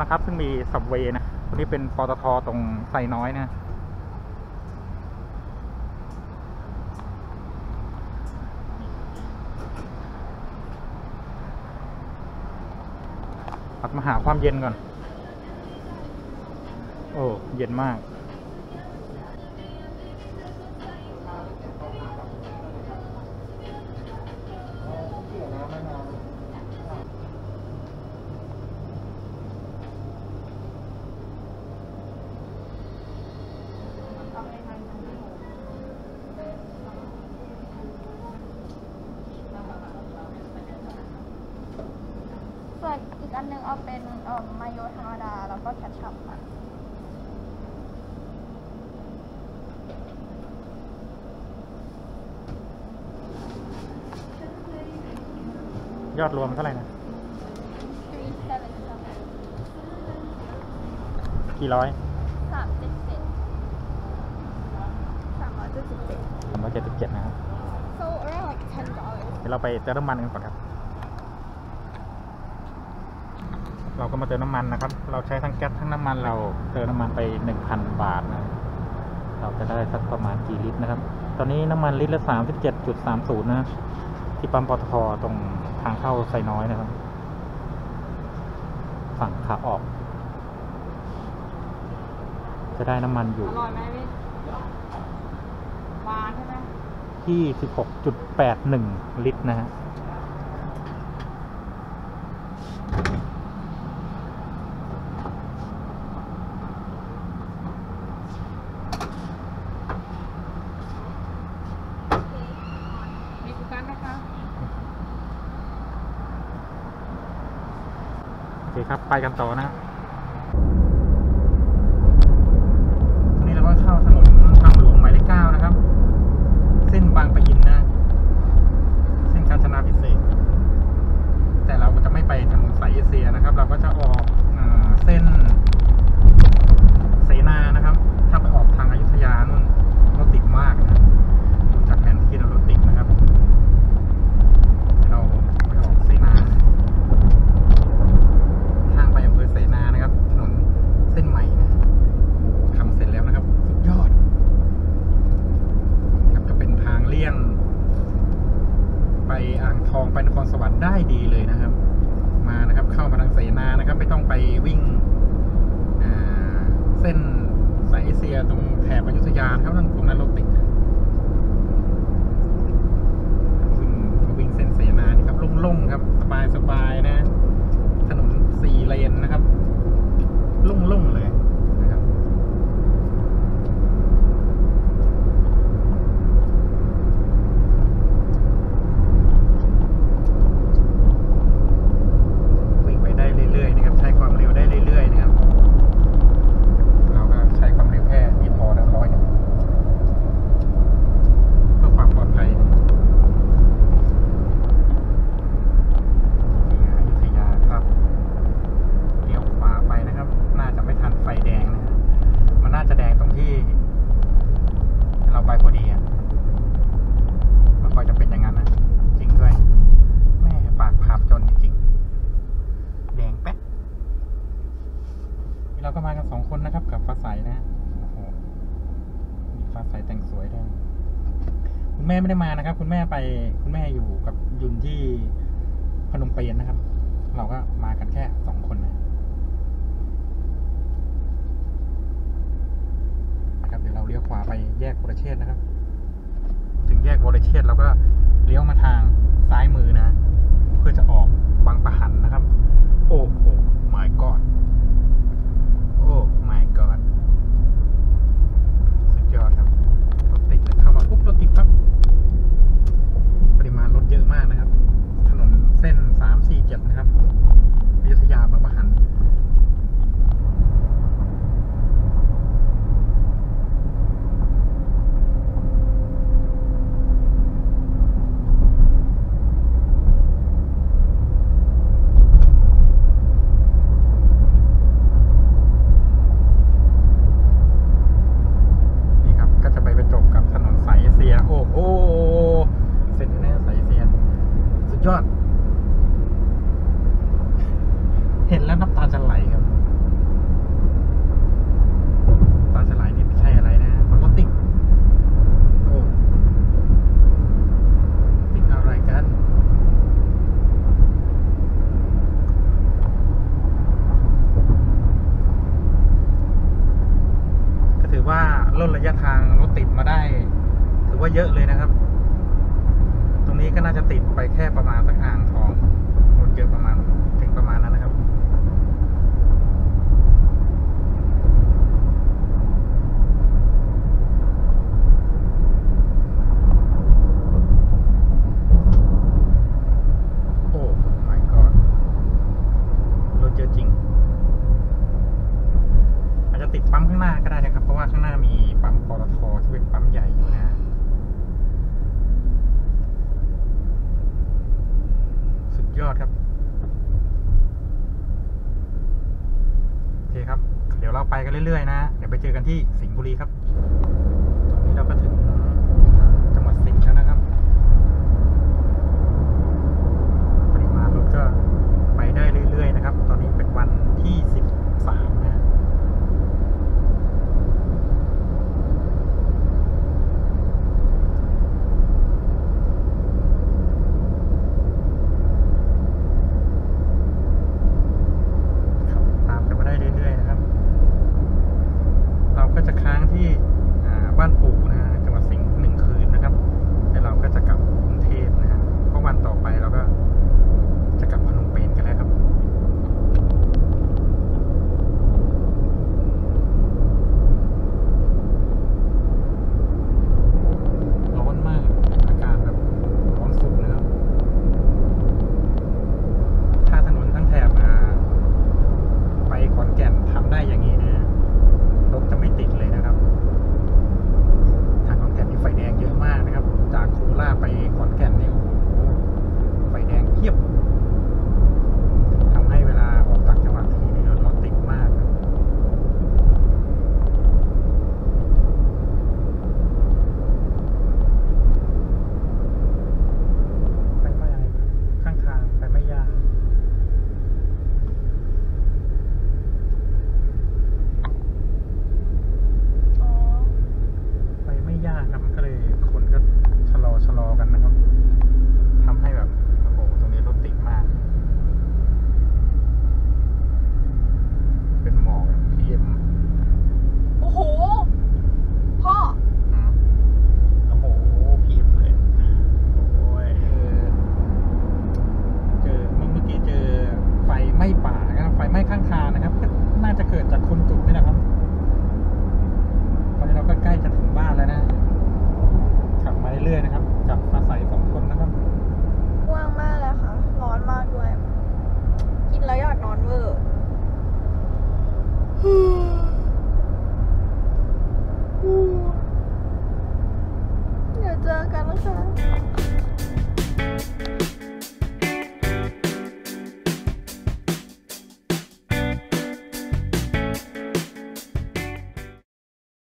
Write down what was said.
นะครับ ซึ่งมีสับเวนะตัวนี้เป็นปตทตรงไซน้อยนะปักมาหาความเย็นก่อน โอ้ เย็นมาก ส่วน อีกอันหนึงเอาเป็นเอ่อมายโยธรรมดา แล้วก็แคชชัพค่ะยอดรวมเท่าไหร่นะ three seven กี่ร้อยสามเจ็ดเจ็ดสามร้อยเจ็ดสิบเจ็ดสามร้อยเจ็ดสิบเจ็ดนะครับ so around like ten dollars เดี๋ยวเราไปเติมน้ำมันกันก่อนครับ เราก็มาเติมน้ำมันนะครับ เราใช้ทั้งแก๊สทั้งน้ำมันเราเติมน้ำมันไปหนึ่งพันบาทนะเราจะได้สักประมาณกี่ลิตรนะครับ ตอนนี้น้ำมันลิตรละสามสิบเจ็ดจุดสามศูนย์นะที่ปั๊มปตทตรงทางเข้าไซน้อยนะครับ ฝั่งขาออก จะได้น้ำมันอยู่อร่อยไหมพี่หวานใช่ไหมที่16.81ลิตรนะฮะ มีกุกันไหมคะ โอเคครับ ไปกันต่อนะครับอนนี้เราก็เข้าถนนทางหลวงหมายเลขเก้านะครับ เส้นบางปะอินนะ เส้นกาญจนาพิเศษกแต่เราก็จะไม่ไปถนนสายเอเชียนะครับ เราก็จะออกอาเส้นเสนานะครับ ถ้าไปออกทางอยุธยานู่นรถติดมากนะดูจากแผนที่แล้วรถติดนะครับ เราไปออกเสนา ทางไปอำเภอเสนานะครับ ถนนเส้นใหม่นะโอ้โหทำเสร็จแล้วนะครับ สุดยอด ครับจะเป็นทางเลี่ยง ไปอ่างทองไปนครสวรรค์ได้ดีเลยนะครับ มานะครับ เข้ามาทางเสนานะครับ ไม่ต้องไปวิ่งอ่าเส้นสายเอเชียตรงแถบอยุธยานครับตรงนั้นรถติดวิ่งวิ่งเส้นเสนานี่ครับโล่งๆครับ สบายสบายนะ ถนนสี่เลนนะครับโล่งๆเลยนะครับ วิ่งไปได้เรื่อยๆนะครับ ใช้ความเร็วได้เรื่อยๆนะครับ เราก็ใช้ความเร็วแค่นี้พอนะร้อยหนึ่งเพื่อความปลอดภัยนี่อยุธยาครับเลี้ยวขวาไปนะครับ น่าจะไม่ทันไฟแดงนะฮะมันน่าจะแดงตรงที่ เราไปพอดีอะมันก็จะเป็นอย่างนั้นนะจริงด้วย แม่ปากภาพจนจริงๆ แดงแป๊ะนี่เราก็มากันสองคนนะครับ กับฟ้าใสนะฮะโอ้โหมีฟ้าใสแต่งสวยด้วยคุณแม่ไม่ได้มานะ คุณแม่ไปคุณแม่อยู่กับยุนที่พนมเปญนะครับ เราก็มากันแค่สองคนนะครับ เดี๋ยวเราเลี้ยวขวาไปแยกวรเชษนะครับ ถึงแยกวรเชษเราก็เลี้ยวมาทางซ้ายมือนะ เพื่อจะออกบางปะหันนะครับ โอ้โห ก็น่าจะติดไปแค่ประมาณสักอ่างทองหมดเยอะประมาณถึงประมาณนั้น ดี๋ยวเราไปกันเรื่อยๆนะ เดี๋ยวไปเจอกันที่สิงห์บุรีครับ